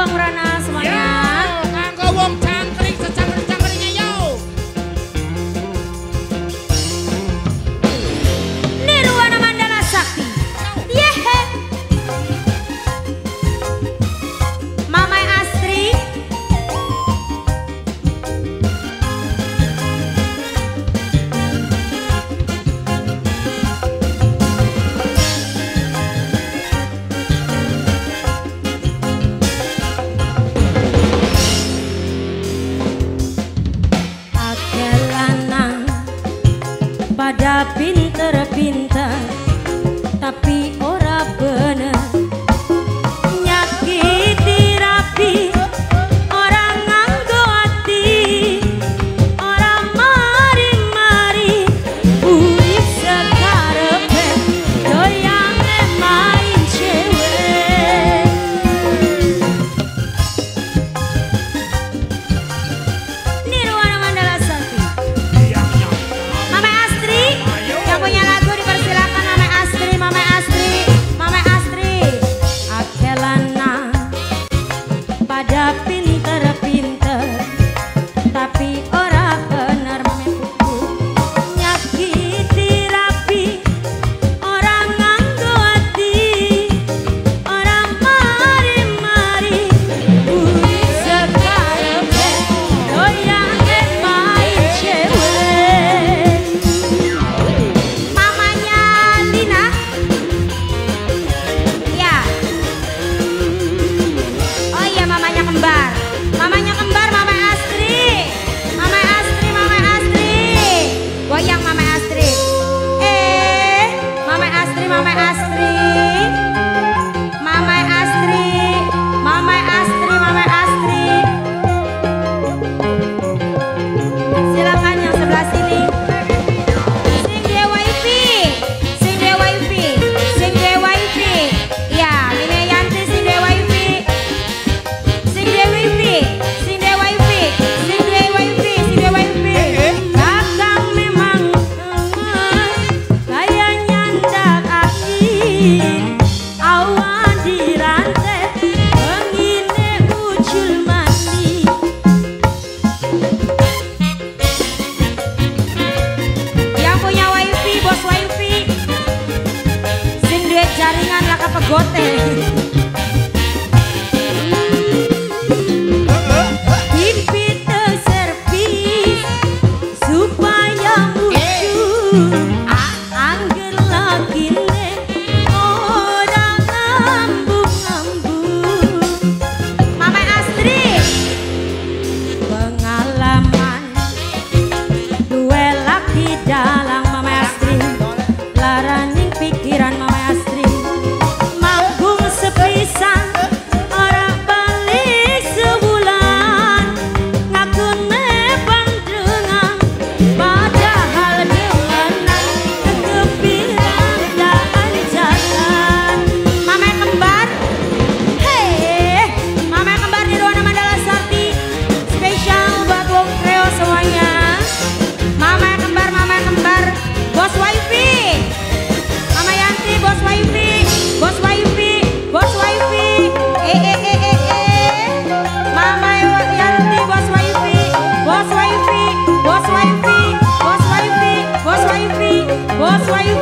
Bang Rana semuanya. Yeah. pada pinter-pinter tapi ora bener. bigote Boss, why you